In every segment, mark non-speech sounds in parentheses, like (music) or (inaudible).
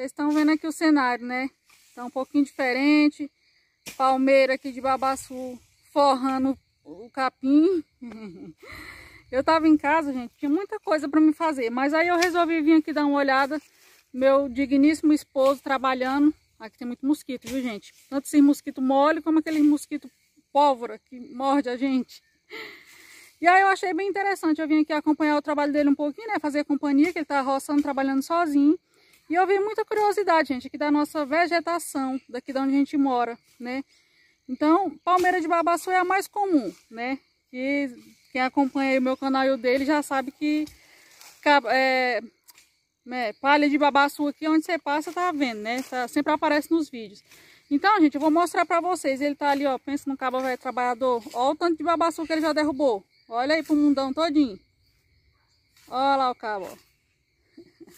vocês estão vendo aqui o cenário, né? Tá um pouquinho diferente. Palmeira aqui de babaçu forrando o capim. (laughs) eu tava em casa, gente, tinha muita coisa para me fazer. Mas aí eu resolvi vir aqui dar uma olhada. Meu digníssimo esposo trabalhando. Aqui tem muito mosquito, viu, gente? Tanto esse mosquito mole como aquele mosquito pólvora que morde a gente. E aí eu achei bem interessante, eu vim aqui acompanhar o trabalho dele um pouquinho, né, fazer companhia, que ele tá roçando, trabalhando sozinho. E eu vi muita curiosidade, gente, aqui da nossa vegetação, daqui de onde a gente mora, né. Então, palmeira de babaçu é a mais comum, né, que quem acompanha o meu canal e o dele já sabe que é, é, palha de babaçu aqui, onde você passa, tá vendo, né, tá, sempre aparece nos vídeos. Então, gente, eu vou mostrar pra vocês. Ele tá ali, ó, pensa no cabo velho trabalhador. Olha o tanto de babaçu que ele já derrubou. Olha aí pro mundão todinho. Olha lá o cabo, ó.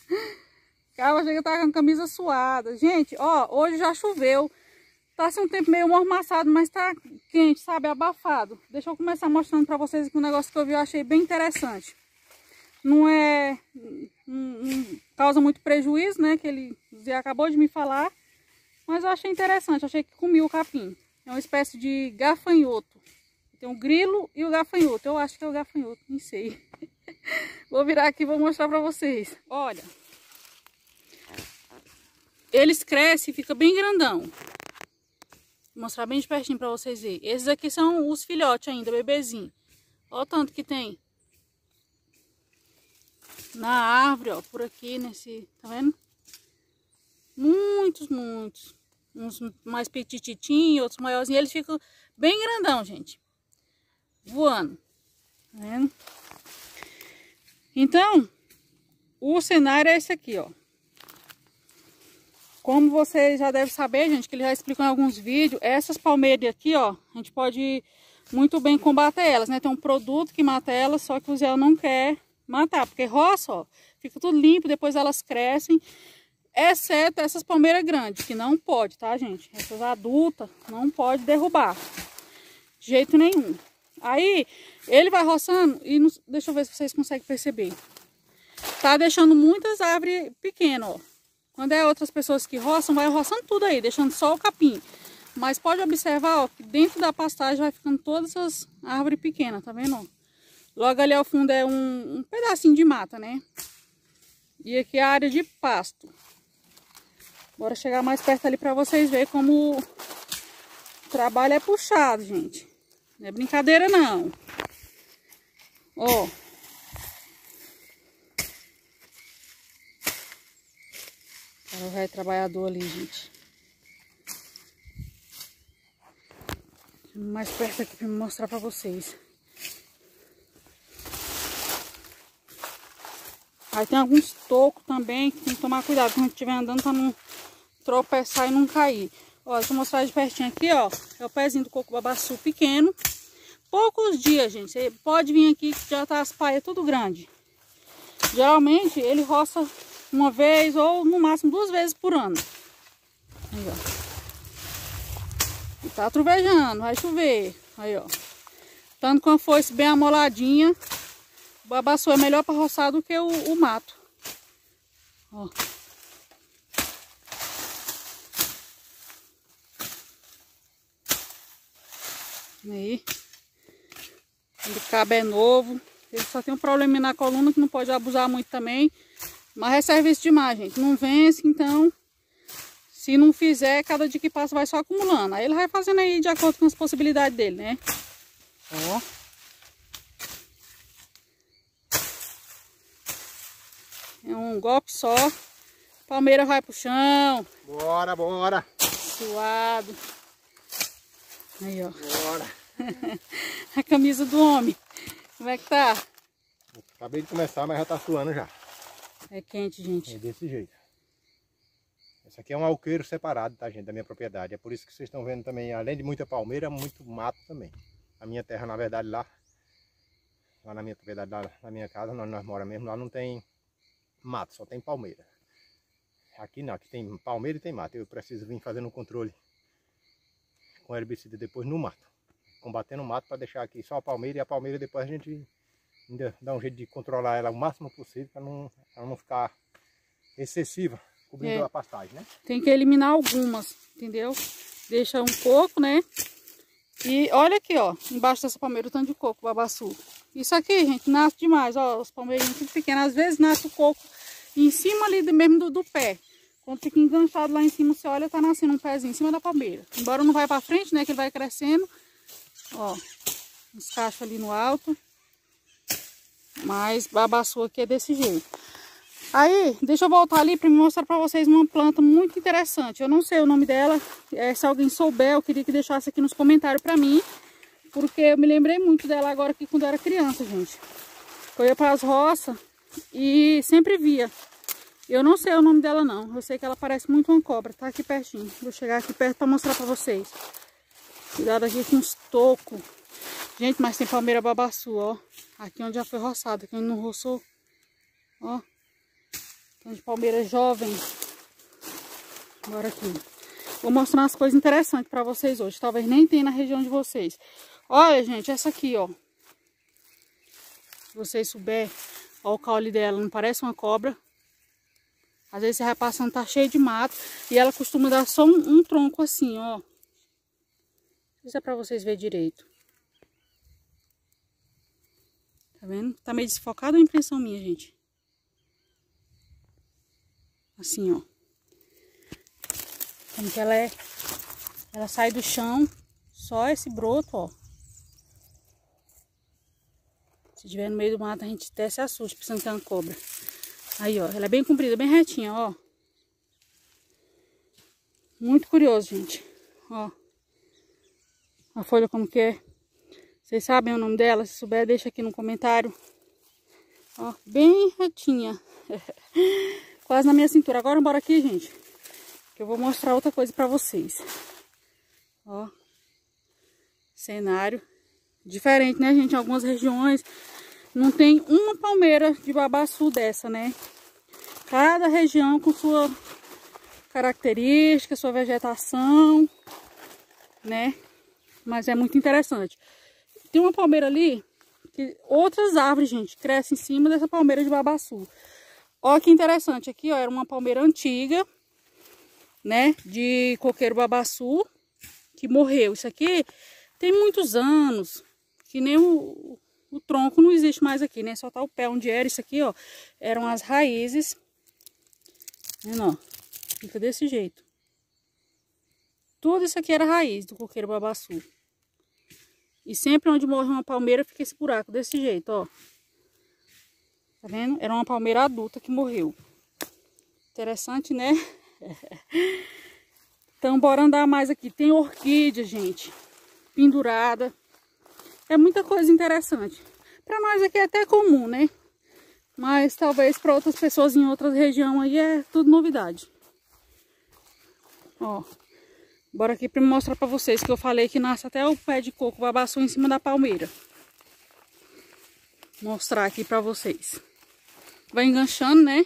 (laughs) O cabo chega tá com a camisa suada. Gente, ó, hoje já choveu. Tá assim um tempo meio mormaçado, mas tá quente, sabe? Abafado. Deixa eu começar mostrando pra vocês aqui um negócio que eu vi, eu achei bem interessante. Não é... Não, causa muito prejuízo, né? Que ele acabou de me falar. Mas eu achei interessante, achei que comi o capim. É uma espécie de gafanhoto. Tem o grilo e o gafanhoto. Eu acho que é o gafanhoto, não sei. (laughs) vou virar aqui e vou mostrar pra vocês. Olha. Eles crescem e ficam bem grandão. Vou mostrar bem de pertinho pra vocês verem. Esses aqui são os filhotes ainda, bebezinho. Olha o tanto que tem. Na árvore, ó, por aqui, nesse... Tá vendo? Muitos, muitos. Uns mais petititinhos, outros maiorzinhos. Eles ficam bem grandão, gente voando. Tá vendo? Então, o cenário é esse aqui, ó. Como vocês já devem saber, gente, que ele já explicou em alguns vídeos, essas palmeiras aqui, ó, a gente pode muito bem combater elas, né? Tem um produto que mata elas, só que o Zé não quer matar, porque roça, ó, fica tudo limpo, depois elas crescem, exceto essas palmeiras grandes, que não pode, tá, gente? Essas adultas não pode derrubar, de jeito nenhum. Aí ele vai roçando e não, deixa eu ver se vocês conseguem perceber. Tá deixando muitas árvores pequenas, ó. Quando é outras pessoas que roçam, vai roçando tudo aí, deixando só o capim. Mas pode observar, ó, que dentro da pastagem vai ficando todas as árvores pequenas, tá vendo? Logo ali ao fundo é um, um pedacinho de mata, né? E aqui é a área de pasto. Bora chegar mais perto ali para vocês verem como o trabalho é puxado, gente. Não é brincadeira não. Ó. o velho trabalhador ali, gente. Mais perto aqui pra mostrar pra vocês. Aí tem alguns tocos também que tem que tomar cuidado quando estiver andando pra não tropeçar e não cair. Ó, deixa eu mostrar de pertinho aqui, ó. É o pezinho do coco babaçu pequeno poucos dias, gente. Você pode vir aqui que já tá as paias tudo grande. Geralmente ele roça uma vez ou no máximo duas vezes por ano. Aí, ó. E tá trovejando, vai chover. Aí, ó. Tanto com a foice bem amoladinha, o babaçu é melhor para roçar do que o, o mato. Ó. Aí. O cabo é novo. Ele só tem um problema na coluna que não pode abusar muito também. Mas é serviço demais, gente. Não vence, então... Se não fizer, cada dia que passa vai só acumulando. Aí ele vai fazendo aí de acordo com as possibilidades dele, né? Ó. É um golpe só. Palmeira vai pro chão. Bora, bora. Suado. Aí, ó. Bora. (laughs) a camisa do homem. Como é que tá? Acabei de começar, mas já tá suando já. É quente, gente. É desse jeito. Esse aqui é um alqueiro separado, tá, gente, da minha propriedade. É por isso que vocês estão vendo também, além de muita palmeira, muito mato também. A minha terra, na verdade, lá, lá na minha propriedade, lá na minha casa, onde nós moramos mesmo, lá não tem mato, só tem palmeira. Aqui não, aqui tem palmeira e tem mato. Eu preciso vir fazendo um controle com herbicida depois no mato combatendo o mato para deixar aqui só a palmeira e a palmeira depois a gente ainda dá um jeito de controlar ela o máximo possível para não, não ficar excessiva, cobrindo é. a pastagem, né? Tem que eliminar algumas, entendeu? Deixa um pouco, né? E olha aqui, ó, embaixo dessa palmeira o tanto de coco, babaçu. Isso aqui, gente, nasce demais, ó, os palmeirinhos tudo pequenos. Às vezes nasce o coco em cima ali mesmo do, do pé. Quando fica enganchado lá em cima, você olha, tá nascendo um pezinho em cima da palmeira. Embora não vai pra frente, né, que ele vai crescendo. Ó, uns cachos ali no alto. Mas babaçu aqui é desse jeito. Aí, deixa eu voltar ali para mostrar para vocês uma planta muito interessante. Eu não sei o nome dela, é, se alguém souber, eu queria que deixasse aqui nos comentários para mim. Porque eu me lembrei muito dela agora aqui quando eu era criança, gente. Eu ia para as roças e sempre via. Eu não sei o nome dela não, eu sei que ela parece muito uma cobra, tá aqui pertinho. Vou chegar aqui perto para mostrar para vocês. Cuidado aqui com os tocos. Gente, mas tem palmeira babaçu, ó. Aqui onde já foi roçado, aqui onde não roçou. Ó. Tem de palmeira jovem. Agora aqui. Vou mostrar umas coisas interessantes para vocês hoje. Talvez nem tenha na região de vocês. Olha, gente, essa aqui, ó. Se vocês souber, ó, o caule dela não parece uma cobra. Às vezes você vai passando, tá cheio de mato. E ela costuma dar só um, um tronco assim, ó. Isso é pra vocês verem direito. Tá vendo? Tá meio desfocado ou impressão minha, gente? Assim, ó. Como que ela é... Ela sai do chão, só esse broto, ó. Se tiver no meio do mato, a gente até se assusta, pensando que é uma cobra. Aí, ó, ela é bem comprida, bem retinha, ó. Muito curioso, gente. Ó. A folha como que é. Vocês sabem o nome dela? Se souber, deixa aqui no comentário. Ó, bem retinha. (laughs) quase na minha cintura. Agora bora aqui, gente. Que eu vou mostrar outra coisa pra vocês. Ó. Cenário. Diferente, né, gente? Em algumas regiões não tem uma palmeira de babaçu dessa, né? Cada região com sua característica, sua vegetação, né? Mas é muito interessante. Tem uma palmeira ali que outras árvores, gente, crescem em cima dessa palmeira de babaçu. Olha que interessante, aqui ó, era uma palmeira antiga, né, de coqueiro babaçu, que morreu. Isso aqui tem muitos anos, que nem o, o tronco não existe mais aqui, né, só tá o pé onde era. Isso aqui, ó, eram as raízes, vendo, ó, fica desse jeito. Tudo isso aqui era raiz do coqueiro babaçu. E sempre onde morre uma palmeira fica esse buraco desse jeito, ó. Tá vendo? Era uma palmeira adulta que morreu. Interessante, né? (laughs) Então, bora andar mais aqui. Tem orquídea, gente. Pendurada. É muita coisa interessante. Para nós aqui é até comum, né? Mas talvez para outras pessoas em outras regiões aí é tudo novidade. Ó. Bora aqui para mostrar para vocês que eu falei que nasce até o pé de coco babaçu em cima da palmeira. Mostrar aqui para vocês vai enganchando, né?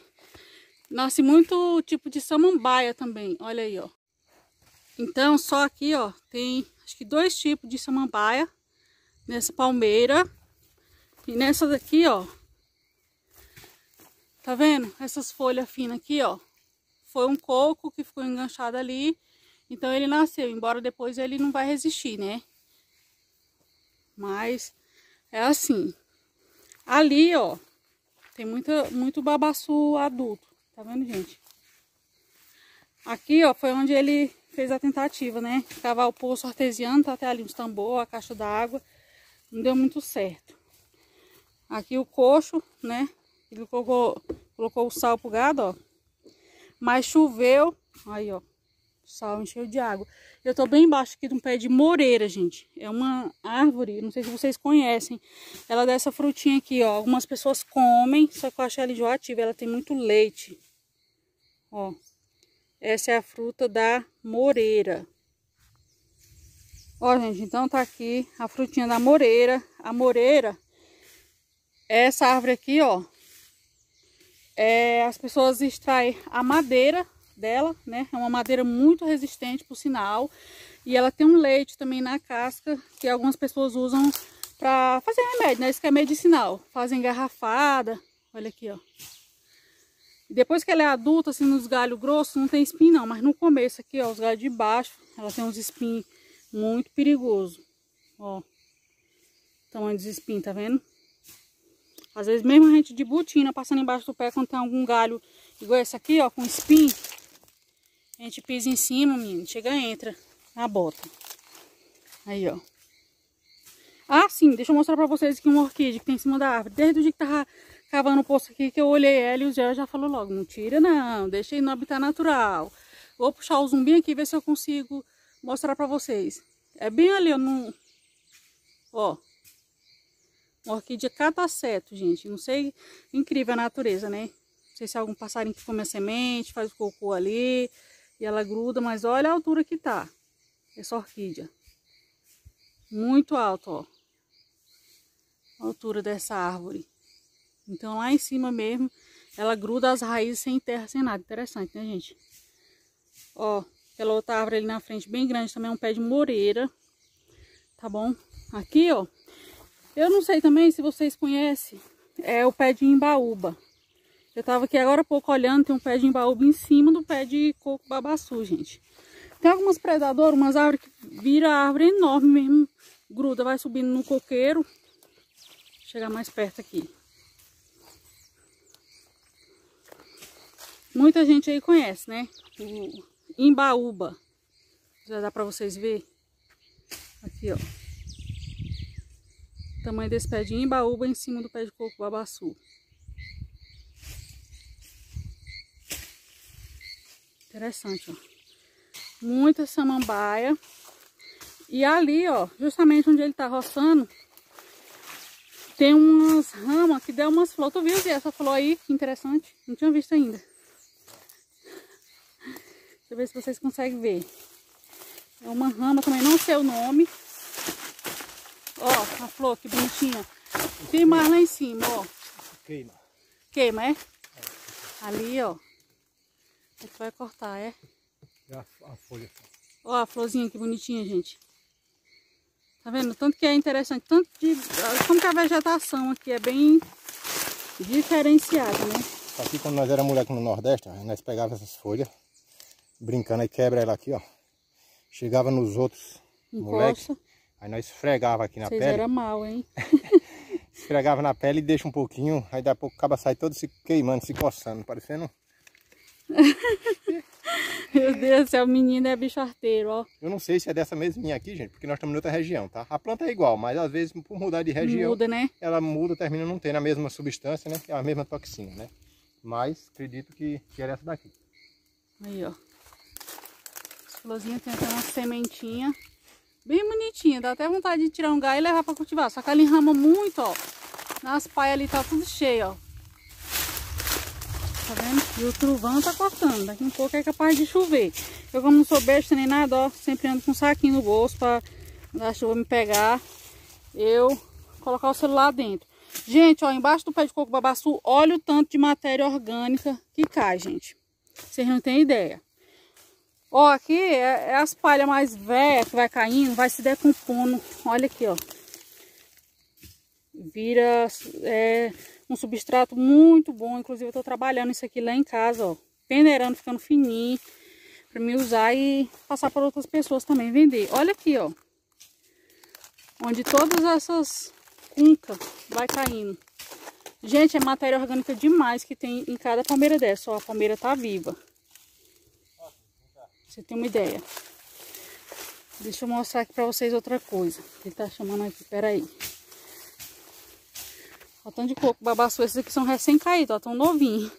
Nasce muito tipo de samambaia também, olha aí, ó. Então, só aqui, ó, tem acho que dois tipos de samambaia nessa palmeira. E nessa daqui, ó, tá vendo? Essas folhas finas aqui, ó, foi um coco que ficou enganchado ali. Então, ele nasceu, embora depois ele não vai resistir, né? Mas, é assim. Ali, ó, tem muita, muito babaçu adulto, tá vendo, gente? Aqui, ó, foi onde ele fez a tentativa, né? Cavar o poço artesiano, tá até ali uns tambor, a caixa d'água. Não deu muito certo. Aqui o coxo, né? Ele colocou, colocou o sal pro gado, ó. Mas choveu, aí, ó. Sal encheu de água. Eu tô bem embaixo aqui de um pé de moreira, gente. É uma árvore, não sei se vocês conhecem. Ela dá essa frutinha aqui, ó. Algumas pessoas comem, só que eu acho ela enjoativa. Ela tem muito leite. Ó. Essa é a fruta da moreira. Ó, gente, então tá aqui a frutinha da moreira. A moreira, essa árvore aqui, ó. É, as pessoas extraem a madeira dela, né? É uma madeira muito resistente, por sinal. E ela tem um leite também na casca, que algumas pessoas usam pra fazer remédio, né? Isso que é medicinal. Fazem engarrafada. Olha aqui, ó. Depois que ela é adulta, assim, nos galhos grossos, não tem espinho não. Mas no começo aqui, ó, os galhos de baixo, ela tem uns espinhos muito perigosos. Ó. Tamanho dos espinhos, tá vendo? Às vezes mesmo a gente de botina passando embaixo do pé quando tem algum galho igual esse aqui, ó, com espinho. A gente pisa em cima, menino. Chega, entra na bota. Aí, ó. Ah, sim, deixa eu mostrar pra vocês aqui uma orquídea que tem em cima da árvore. Desde o dia que tava cavando o poço aqui, que eu olhei ela e o Zé já falou logo, não tira não, deixa aí no habitat natural. Vou puxar o zumbi aqui e ver se eu consigo mostrar pra vocês. É bem ali, ó, no... Ó. Uma orquídea cataceto, gente. Não sei, incrível a natureza, né? Não sei se é algum passarinho que come a semente, faz o cocô ali e ela gruda, mas olha a altura que tá essa orquídea. Muito alto, ó. A altura dessa árvore. Então lá em cima mesmo, ela gruda as raízes sem terra, sem nada. Interessante, né, gente? Ó, aquela outra árvore ali na frente, bem grande, também é um pé de moreira. Tá bom? Aqui, ó. Eu não sei também se vocês conhecem, é o pé de imbaúba. Eu tava aqui agora há pouco olhando, tem um pé de imbaúba em cima do pé de coco babaçu, gente. Tem algumas predadoras, umas árvores que vira árvore enorme mesmo, gruda, vai subindo no coqueiro. Vou chegar mais perto aqui. Muita gente aí conhece, né? O imbaúba. Já dá pra vocês ver. Aqui, ó. O tamanho desse pé de imbaúba em cima do pé de coco babaçu. Interessante, ó. Muita samambaia. E ali, ó, justamente onde ele tá roçando, tem umas ramas que deu umas flores. Tu viu, Zé? Essa flor aí, que interessante. Não tinha visto ainda. Deixa eu ver se vocês conseguem ver. É uma rama também, não sei o nome. Ó, a flor, que bonitinha. Tem mais lá em cima, ó. Queima. Queima, é? Ali, ó. A gente vai cortar, é? A, a folha. Ó a florzinha que bonitinha, gente. Tá vendo? Tanto que é interessante, tanto de... Como que a vegetação aqui é bem diferenciada, né? Aqui quando nós era moleque no Nordeste, nós pegava essas folhas, brincando, aí quebra ela aqui, ó. Chegava nos outros moleques, aí nós esfregava aqui na Vocês pele. era mal, hein? (laughs) esfregava na pele e deixa um pouquinho, aí daqui a pouco acaba sai todo se queimando, se coçando, parecendo (laughs) Meu Deus do céu, o menino é bicho arteiro, ó. Eu não sei se é dessa mesminha aqui, gente, porque nós estamos em outra região, tá? A planta é igual, mas às vezes por mudar de região, Muda, né? ela muda, termina não tendo a mesma substância, né? É a mesma toxina, né? Mas acredito que, que era essa daqui. Aí, ó. As florzinhas tem até uma sementinha bem bonitinha. Dá até vontade de tirar um galho e levar pra cultivar. Só que ela enrama muito, ó. Nas paias ali tá tudo cheio, ó. Tá vendo? E o trovão tá cortando. Daqui um pouco é capaz de chover. Eu como não sou besta nem nada, ó. Sempre ando com um saquinho no bolso pra a chuva me pegar. Eu colocar o celular dentro. Gente, ó, embaixo do pé de coco babaçu, olha o tanto de matéria orgânica que cai, gente. Vocês não têm ideia. Ó, aqui é, é as palhas mais velhas que vai caindo, vai se decompondo. Olha aqui, ó. Vira é, um substrato muito bom. Inclusive, eu tô trabalhando isso aqui lá em casa, ó. Peneirando, ficando fininho. Pra me usar e passar para outras pessoas também vender. Olha aqui, ó. Onde todas essas cuncas vai caindo. Gente, é matéria orgânica demais que tem em cada palmeira dessa. Ó, a palmeira tá viva. Você ter uma ideia. Deixa eu mostrar aqui pra vocês outra coisa. Ele tá chamando aqui, peraí. Ó, tanto de coco babaçu. Esses aqui são recém-caídos, ó. Tão novinhos.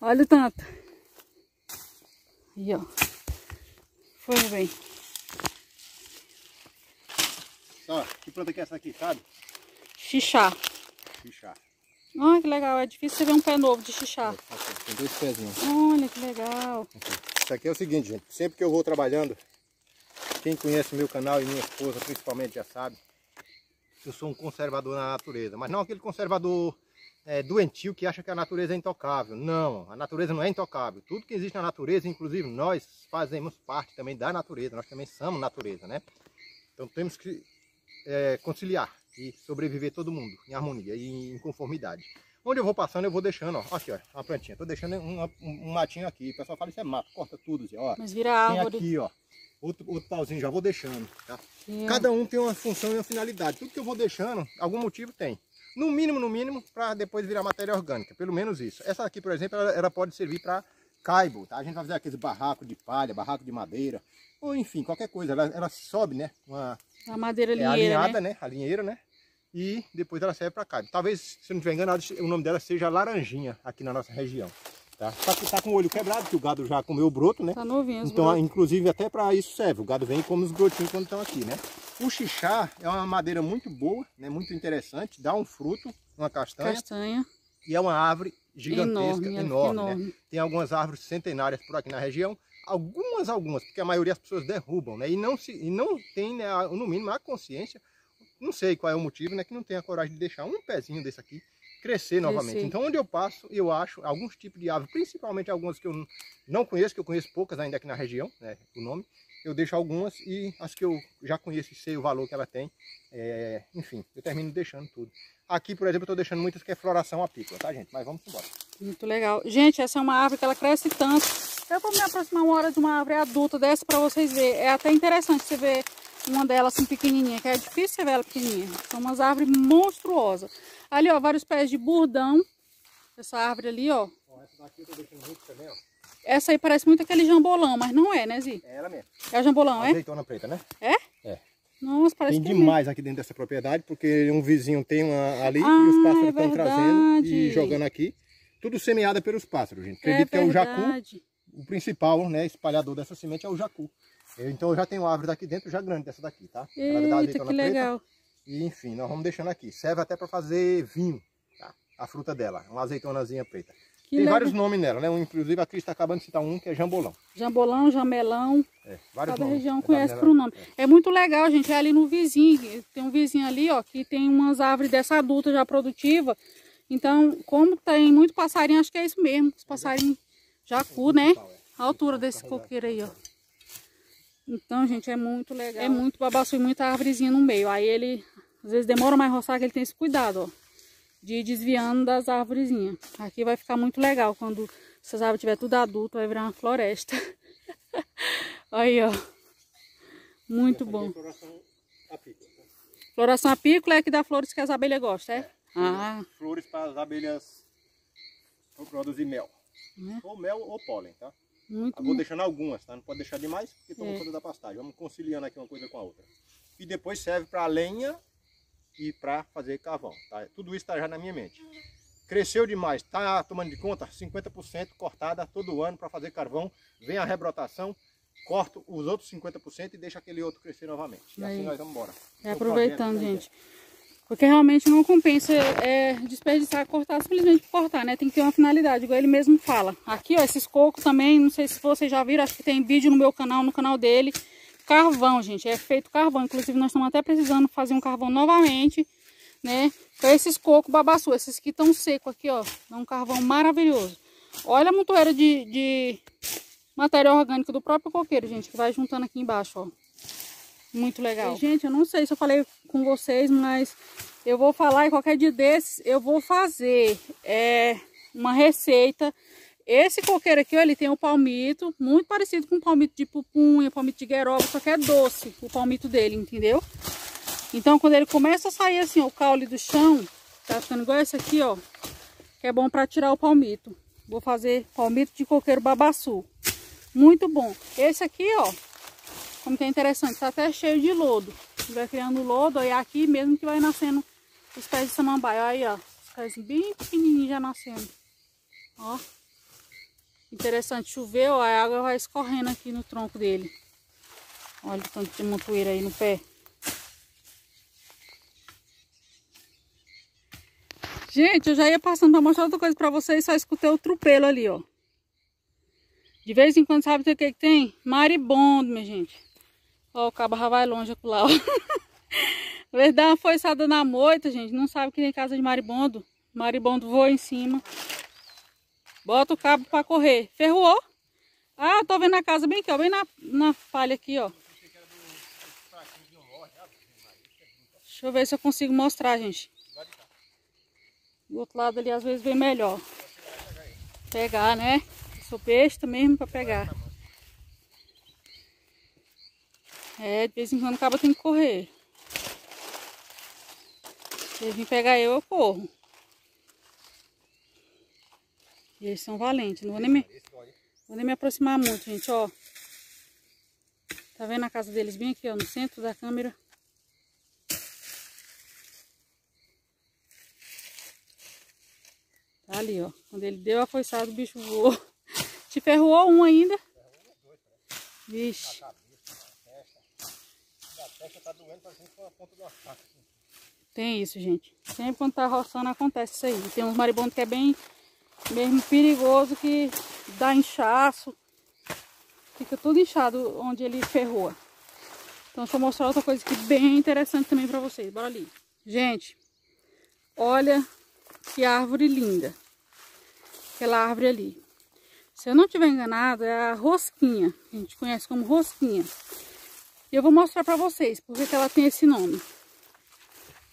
Olha o tanto. Aí, ó. Foi bem. Ó, que planta que é essa aqui, sabe? Xixá. Xixá. Olha que legal. É difícil você ver um pé novo de xixá. Tem dois pezinhos. Olha que legal. Isso aqui é o seguinte, gente. Sempre que eu vou trabalhando, quem conhece o meu canal e minha esposa principalmente já sabe, eu sou um conservador na natureza. Mas não aquele conservador é, doentio que acha que a natureza é intocável. Não, a natureza não é intocável. Tudo que existe na natureza, inclusive nós fazemos parte também da natureza. Nós também somos natureza, né? Então temos que é, conciliar e sobreviver todo mundo em harmonia e em conformidade. Onde eu vou passando, eu vou deixando, ó, aqui, ó, uma plantinha. Tô deixando um, um, matinho aqui. O pessoal fala, isso é mato, corta tudo, assim, ó. Mas vira árvore. Tem aqui, ó, outro, outro pauzinho, já vou deixando, tá? Cada um tem uma função e uma finalidade. Tudo que eu vou deixando, algum motivo tem. No mínimo, no mínimo, para depois virar matéria orgânica. Pelo menos isso. Essa aqui, por exemplo, ela, ela pode servir para caibo, tá? A gente vai fazer aqueles barracos de palha, barraco de madeira, ou enfim, qualquer coisa. Ela, ela sobe, né? Uma, a madeira é, linheira, alinhada, né? né? A linheira, né? E depois ela serve para caibo. Talvez, se eu não estiver enganado, o nome dela seja laranjinha aqui na nossa região. Tá? Só que tá com o olho quebrado, que o gado já comeu o broto, né? Tá novinho Então, brotos. inclusive, até para isso serve. O gado vem e come os brotinhos quando estão aqui, né? O xixá é uma madeira muito boa, né? Muito interessante, dá um fruto, uma castanha. Castanha. E é uma árvore gigantesca, Enorme, enorme, enorme. né? Tem algumas árvores centenárias por aqui na região. Algumas, algumas, porque a maioria das pessoas derrubam, né? E não, se, e não tem, né, no mínimo, a consciência, não sei qual é o motivo, né? Que não tem a coragem de deixar um pezinho desse aqui crescer novamente. Então, onde eu passo, eu acho alguns tipos de árvores, principalmente algumas que eu não conheço, que eu conheço poucas ainda aqui na região, né? O nome. Eu deixo algumas e as que eu já conheço e sei o valor que ela tem, é, enfim, eu termino deixando tudo. Aqui, por exemplo, eu estou deixando muitas que é floração apícola, tá, gente? Mas vamos embora. Muito legal. Gente, essa é uma árvore que ela cresce tanto. Eu vou me aproximar uma hora de uma árvore adulta dessa para vocês verem. É até interessante você ver uma delas assim pequenininha, que é difícil você ver ela pequenininha. São umas árvores monstruosas. Ali, ó, vários pés de burdão. Essa árvore ali, ó. Ó, essa daqui eu tô deixando muito também, ó. Essa aí parece muito aquele jambolão, mas não é, né, Zi? É ela mesmo. É o jambolão, é? Azeitona preta, né? É? É. Nossa, parece Tem é demais aqui dentro dessa propriedade, porque um vizinho tem uma ali Ah, e os pássaros é estão trazendo e jogando aqui. Tudo semeada pelos pássaros, gente. mesmo. Acredito que é o jacu, o principal, né, espalhador dessa semente é o jacu. Eu, então eu já tenho árvore daqui dentro já grande dessa daqui, tá? Eita, que preta. E enfim, nós vamos deixando aqui. Serve até para fazer vinho, tá? A fruta dela, uma azeitonazinha preta. Que Tem legal. vários nomes nela, né? Inclusive a Cris está acabando de citar um que é jambolão. Jambolão, jamelão. É, vários Cada nomes. região É, conhece por um nome. é. É muito legal, gente. É ali no vizinho. Tem um vizinho ali, ó, que tem umas árvores dessa adulta já produtiva. Então, como tem muito passarinho, acho que é isso mesmo. Os passarinhos jacu, né? A altura desse coqueiro aí, ó. Então, gente, é muito legal. É muito babaçu e muita árvorezinha no meio. Aí ele, às vezes demora mais roçar, que ele tem esse cuidado, ó. De ir desviando das árvorezinhas. Aqui vai ficar muito legal. Quando essas árvores tiver tudo adulto, vai virar uma floresta. (laughs) aí, ó. Muito bom. é floração apícola, tá? Floração apícola é que dá flores que as abelhas gostam, é? Ah, Flores para as abelhas produzir mel. Né? Ou mel ou pólen, tá? Muito Eu vou deixando algumas, tá? Não pode deixar demais, porque toma É. conta da pastagem. Vamos conciliando aqui uma coisa com a outra. E depois serve para lenha e para fazer carvão, tá? Tudo isso está já na minha mente. Cresceu demais, tá tomando de conta? 50% cortada todo ano para fazer carvão. Vem a rebrotação, corto os outros 50% e deixa aquele outro crescer novamente. E assim nós vamos embora. É aproveitando, gente. Porque realmente não compensa é, desperdiçar, cortar simplesmente cortar, né? Tem que ter uma finalidade, igual ele mesmo fala. Aqui, ó, esses cocos também, não sei se vocês já viram, acho que tem vídeo no meu canal, no canal dele. Carvão, gente, é feito carvão. Inclusive, nós estamos até precisando fazer um carvão novamente, né? Com esses cocos babaçu, esses que estão secos aqui, ó. É um carvão maravilhoso. Olha a montoeira de, de matéria orgânica do próprio coqueiro, gente, que vai juntando aqui embaixo, ó. Muito legal. E, gente, eu não sei se eu falei com vocês, mas eu vou falar e qualquer dia desses eu vou fazer é, uma receita. Esse coqueiro aqui, ó, ele tem o palmito, muito parecido com o palmito de pupunha, palmito de gueroba, só que é doce o palmito dele, entendeu? Então, quando ele começa a sair assim, ó, o caule do chão, tá ficando igual esse aqui, ó, que é bom para tirar o palmito. Vou fazer palmito de coqueiro babaçu. Muito bom. Esse aqui, ó, como que é interessante, tá até cheio de lodo. Vai criando lodo, aí aqui mesmo que vai nascendo os pés de samambaia. Aí, ó, os pés bem pequenininhos já nascendo. Ó. Interessante, choveu, a água vai escorrendo aqui no tronco dele. Olha o tanto de montoeira aí no pé. Gente, eu já ia passando para mostrar outra coisa para vocês, só escutei o trupelo ali, ó. De vez em quando, sabe o que que tem? Maribondo, minha gente. Ó, o já vai longe lá, ó. (laughs) Vezes dá uma na moita, gente, não sabe que tem casa de maribondo. Maribondo voa em cima. Bota o cabo para correr. Ferroou. Ah, tô vendo a casa bem aqui, ó, bem na, na falha aqui, ó. Deixa eu ver se eu consigo mostrar, gente. Do outro lado ali às vezes vem melhor. Pegar, né? Sou besta mesmo pra pegar. É, de vez em quando acaba tem que correr. Se ele vir pegar eu, eu corro. E eles são valentes. Não vou nem me, vou nem me aproximar muito, gente, ó. Tá vendo a casa deles bem aqui, ó, no centro da câmera? Tá ali, ó. Quando ele deu a foiçada, o bicho voou. (laughs) Te ferroou um ainda? Vixe. Tem isso, gente. Sempre quando tá roçando acontece isso aí. Tem uns maribondos que é bem mesmo perigoso que dá inchaço. Fica tudo inchado onde ele ferroa. Então deixa eu mostrar outra coisa aqui bem interessante também pra vocês. Bora ali. Gente, olha que árvore linda. Aquela árvore ali. Se eu não estiver enganado, é a rosquinha. A gente conhece como rosquinha. Eu vou mostrar pra vocês porque que ela tem esse nome.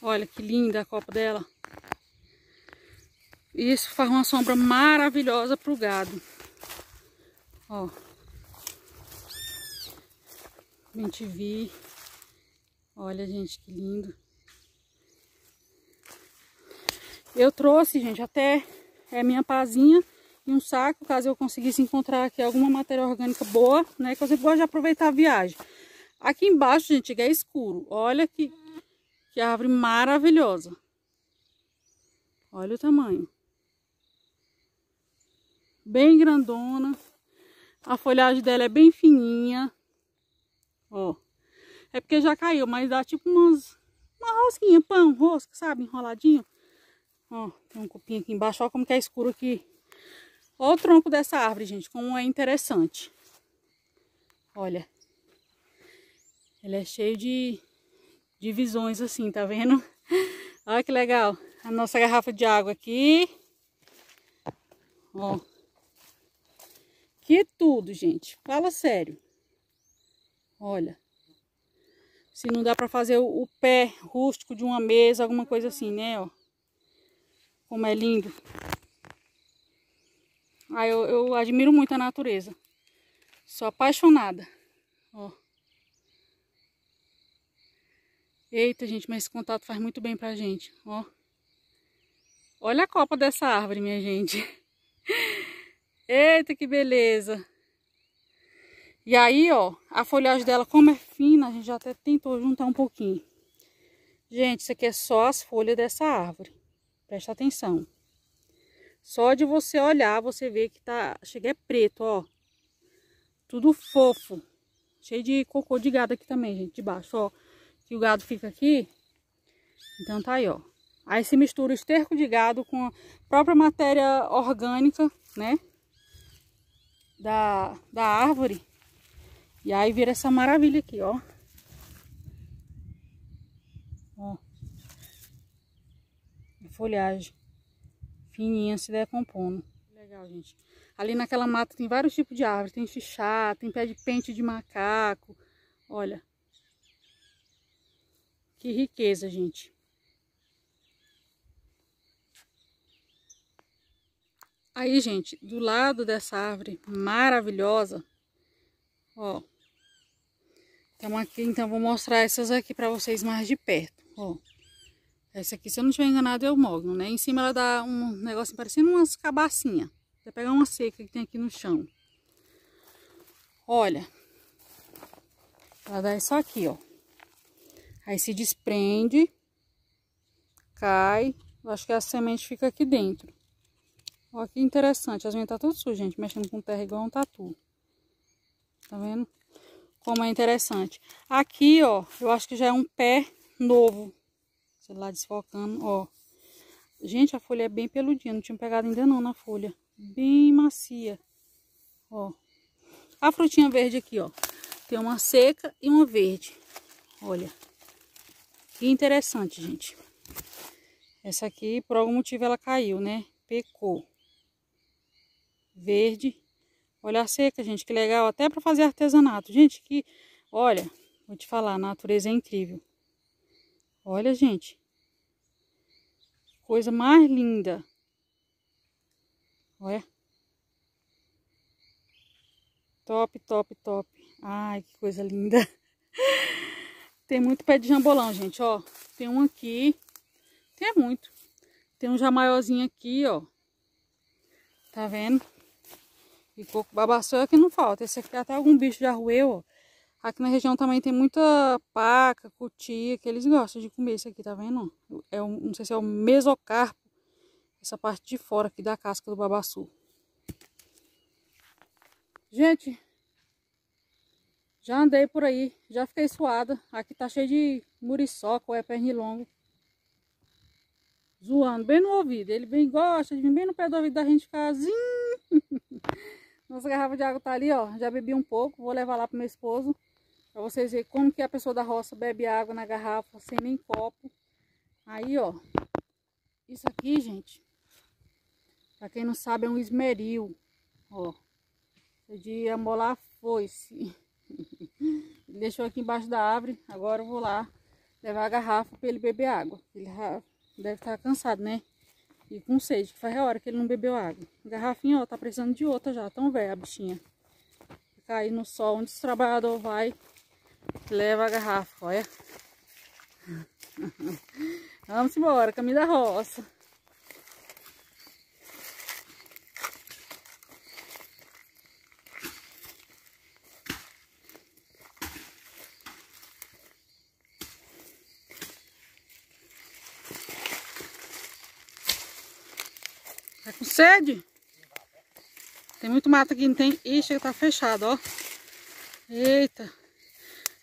Olha que linda a copa dela. Isso faz uma sombra maravilhosa pro gado. Ó. Bem te vi. Olha, gente, que lindo. Eu trouxe, gente, até é minha pazinha e um saco, caso eu conseguisse encontrar aqui alguma matéria orgânica boa, né? Que eu sempre gosto de aproveitar a viagem. Aqui embaixo, gente, é escuro. Olha que, que árvore maravilhosa. Olha o tamanho bem grandona. A folhagem dela é bem fininha. Ó. É porque já caiu, mas dá tipo umas... Uma rosquinha, pão, rosca, sabe? Enroladinho. Ó, tem um cupim aqui embaixo. Ó como que é escuro aqui. Ó o tronco dessa árvore, gente. Como é interessante. Olha. Ele é cheio de, de visões assim, tá vendo? (laughs) Olha que legal. A nossa garrafa de água aqui. Ó. Que tudo, gente. Fala sério. Olha. Se não dá para fazer o, o, pé rústico de uma mesa, alguma coisa assim, né? Ó. Como é lindo. Ah, eu, eu admiro muito a natureza. Sou apaixonada. Ó. Eita, gente, mas esse contato faz muito bem pra gente, ó. Olha a copa dessa árvore, minha gente. (laughs) Eita, que beleza. E aí, ó, a folhagem dela, como é fina, a gente já até tentou juntar um pouquinho. Gente, isso aqui é só as folhas dessa árvore. Presta atenção. Só de você olhar, você vê que tá... Chega é preto, ó. Tudo fofo. Cheio de cocô de gado aqui também, gente, de baixo, ó. Que o gado fica aqui. Então tá aí, ó. Aí se mistura o esterco de gado com a própria matéria orgânica, né? da, da árvore. E aí vira essa maravilha aqui, ó. Ó. Folhagem fininha se decompondo. Legal, gente. Ali naquela mata tem vários tipos de árvores. Tem xixá, tem pé de pente de macaco. Olha. Que riqueza, gente. Aí, gente, do lado dessa árvore maravilhosa, ó. Estamos aqui, então vou mostrar essas aqui para vocês mais de perto, ó. Essa aqui, se eu não estiver enganado, é o mogno, né? Em cima ela dá um negócio parecendo umas cabacinhas. Vou pegar uma seca que tem aqui no chão. Olha. Ela dá isso aqui, ó. Aí se desprende. Cai. Acho que a semente fica aqui dentro. Olha que interessante. As minhas tá tudo sujas, gente. Mexendo com terra igual um tatu. Tá vendo? Como é interessante. Aqui, ó, eu acho que já é um pé novo. Sei lá, desfocando, ó. Gente, a folha é bem peludinha. Não tinha pegado ainda não na folha. Bem macia. Ó. A frutinha verde aqui, ó. Tem uma seca e uma verde. Olha. Que interessante, gente. Essa aqui, por algum motivo, ela caiu, né? Pecou verde. Olha seca, gente, que legal. Até para fazer artesanato. Gente, que, olha, vou te falar, a natureza é incrível. Olha, gente. Coisa mais linda. Olha. Top, top, top. Ai, que coisa linda. (laughs) Tem muito pé de jambolão, gente, ó. Tem um aqui. Tem muito. Tem um já maiorzinho aqui, ó. Tá vendo? E coco é que não falta. Esse aqui até algum bicho já roeu, ó. Aqui na região também tem muita paca, cutia, que eles gostam de comer isso aqui, tá vendo? É um, não sei se é o mesocarpo. Essa parte de fora aqui da casca do babaçu. Gente, já andei por aí, já fiquei suada. Aqui tá cheio de muriçoca é pernilongo. Zoando bem no ouvido. Ele bem gosta de vir bem no pé do ouvido da gente ficar assim. (laughs) Nossa garrafa de água tá ali, ó. Já bebi um pouco, vou levar lá pro meu esposo. Pra vocês verem como que a pessoa da roça bebe água na garrafa sem nem copo. Aí, ó. Isso aqui, gente. Pra quem não sabe, é um esmeril. Ó. De amolar foice. Ele deixou aqui embaixo da árvore. Agora eu vou lá levar a garrafa para ele beber água. Ele deve estar cansado, né? E com sede, que faz hora que ele não bebeu água. A garrafinha, ó, tá precisando de outra já. Tão velha a bichinha. Fica aí no sol onde o trabalhador vai. Leva a garrafa, olha. (laughs) Vamos embora, caminho da roça. Sede? Tem muito mato aqui, não tem? Ixi, tá fechado, ó. Eita.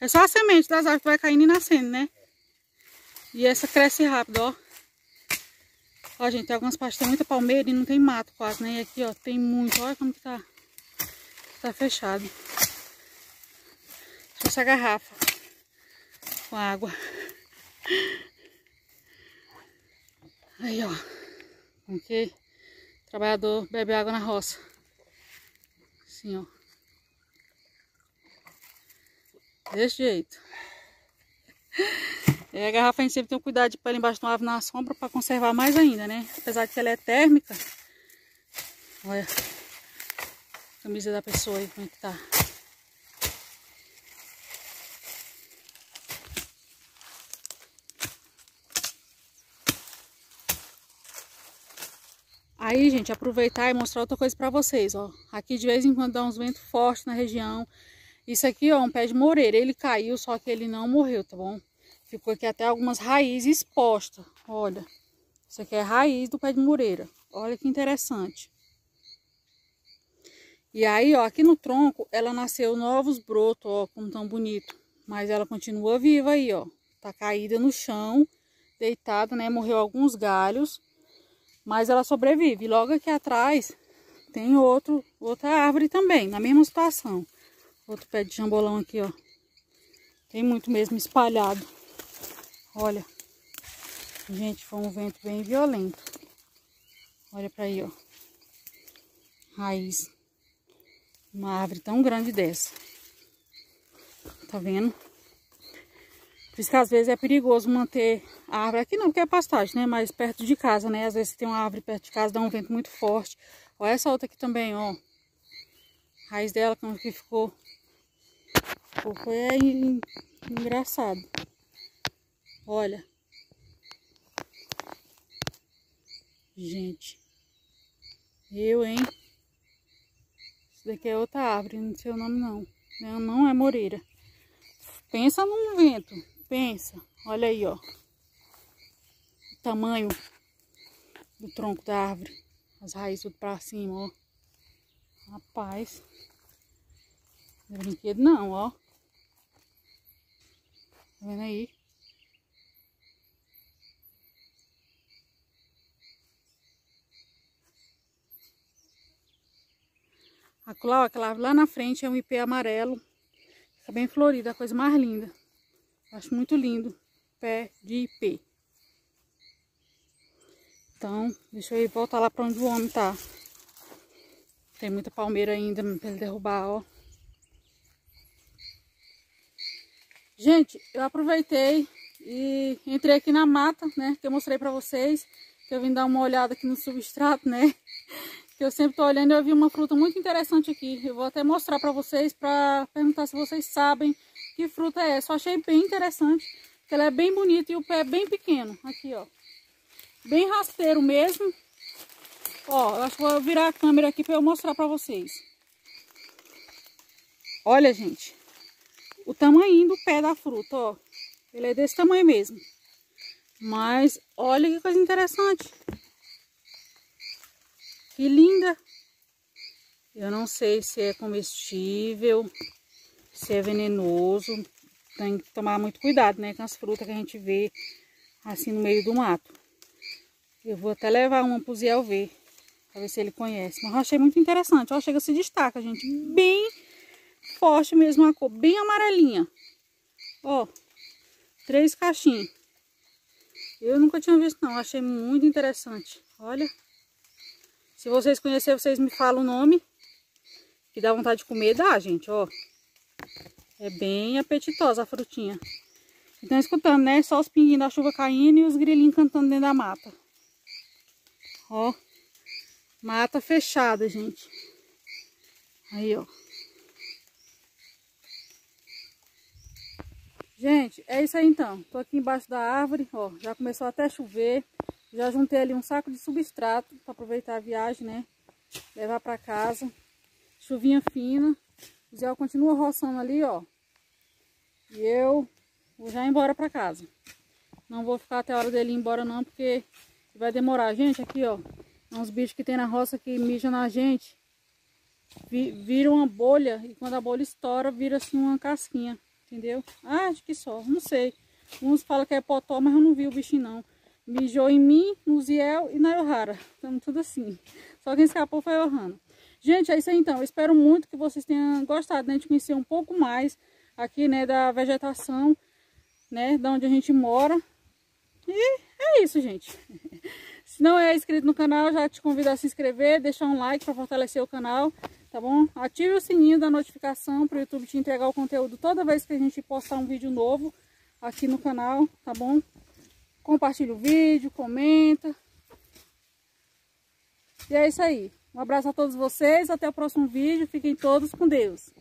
É só a semente das árvores que vai caindo e nascendo, né? E essa cresce rápido, ó. Ó, gente, tem algumas partes tem muita palmeira e não tem mato quase, né? E aqui, ó, tem muito. Olha como que tá. Tá fechado. Deixa essa garrafa com água. Aí, ó. Que trabalhador bebe água na roça. Assim, ó. Desse jeito. E (laughs) a garrafa a gente sempre tem um cuidado de pôr embaixo de uma árvore na sombra para conservar mais ainda, né? Apesar de que ela é térmica. Olha. A camisa da pessoa aí, como é que tá. Aí, gente, aproveitar e mostrar outra coisa pra vocês, ó. Aqui de vez em quando dá uns ventos fortes na região. Isso aqui, ó, um pé de moreira. Ele caiu, só que ele não morreu, tá bom? Ficou aqui até algumas raízes expostas. Olha. Isso aqui é raiz do pé de moreira. Olha que interessante. E aí, ó, aqui no tronco, ela nasceu novos brotos, ó, como tão bonito. Mas ela continua viva aí, ó. Tá caída no chão, deitada, né? Morreu alguns galhos. Mas ela sobrevive. Logo aqui atrás tem outro, outra árvore também, na mesma situação. Outro pé de jambolão aqui, ó. Tem muito mesmo espalhado. Olha. Gente, foi um vento bem violento. Olha pra aí, ó. Raiz. Uma árvore tão grande dessa. Tá vendo? Por isso que às vezes é perigoso manter a árvore aqui não, porque é pastagem, né? Mas perto de casa, né? Às vezes tem uma árvore perto de casa, dá um vento muito forte. Olha essa outra aqui também, ó. A raiz dela, como que ficou. Foi é engraçado. Olha. Gente. Eu, hein? Isso daqui é outra árvore, não sei o nome não. Não, não é moreira. Pensa num vento. Pensa, olha aí, ó. O tamanho do tronco da árvore. As raízes tudo pra cima, ó. Rapaz. Não é brinquedo não, ó. Tá vendo aí? Aquela, aquela árvore lá na frente é um ipê amarelo. Fica bem florida, a coisa mais linda. Acho muito lindo. Pé de ipê. Então, deixa eu voltar lá para onde o homem tá. Tem muita palmeira ainda para ele derrubar, ó. Gente, eu aproveitei E entrei aqui na mata, né? Que eu mostrei pra vocês. Que eu vim dar uma olhada aqui no substrato, né? (laughs) Que eu sempre tô olhando e eu vi uma fruta muito interessante aqui. Eu vou até mostrar pra vocês, pra perguntar se vocês sabem que fruta é essa. Eu achei bem interessante. Que ela é bem bonita e o pé é bem pequeno. Aqui, ó. Bem rasteiro mesmo. Ó, eu acho que vou virar a câmera aqui pra eu mostrar pra vocês. Olha, gente. O tamanho do pé da fruta, ó. Ele é desse tamanho mesmo. Mas olha que coisa interessante. Que linda. Eu não sei se é comestível, se é venenoso. Tem que tomar muito cuidado, né? Com as frutas que a gente vê assim no meio do mato. Eu vou até levar uma pro Ziel ver. Pra ver se ele conhece. Mas eu achei muito interessante. Ó, chega se destaca, gente. Bem forte mesmo a cor. Bem amarelinha. Ó. Três caixinhos. Eu nunca tinha visto não. Achei muito interessante. Olha. Se vocês conhecerem, vocês me falam o nome. Que dá vontade de comer. Dá, gente, ó. É bem apetitosa a frutinha. Então, escutando, né? Só os pinguinhos da chuva caindo e os grilinhos cantando dentro da mata. Ó. Mata fechada, gente. Aí, ó. Gente, é isso aí então. Tô aqui embaixo da árvore, ó. Já começou até a chover. Já juntei ali um saco de substrato para aproveitar a viagem, né? Levar para casa. Chuvinha fina. O Zé continua roçando ali, ó. E eu vou já embora para casa. Não vou ficar até a hora dele ir embora não, porque vai demorar. Gente, aqui, ó. É uns bichos que tem na roça que mijam na gente. Vira uma bolha e quando a bolha estoura, vira assim uma casquinha. Entendeu? Ah, acho que só, não sei. Uns falam que é potó, mas eu não vi o bichinho não. Mijou em mim, no Ziel e na Yohara. Estamos tudo assim. Só quem escapou foi a Johanna. Gente, é isso aí então. Eu espero muito que vocês tenham gostado né, de conhecer um pouco mais aqui, né, da vegetação, né, da onde a gente mora. E é isso, gente. (laughs) Se não é inscrito no canal, já te convido a se inscrever, deixar um like para fortalecer o canal tá bom? Ative o sininho da notificação para o YouTube te entregar o conteúdo toda vez que a gente postar um vídeo novo aqui no canal, tá bom? Compartilha o vídeo, comenta. E é isso aí. Um abraço a todos vocês, até o próximo vídeo. Fiquem todos com Deus.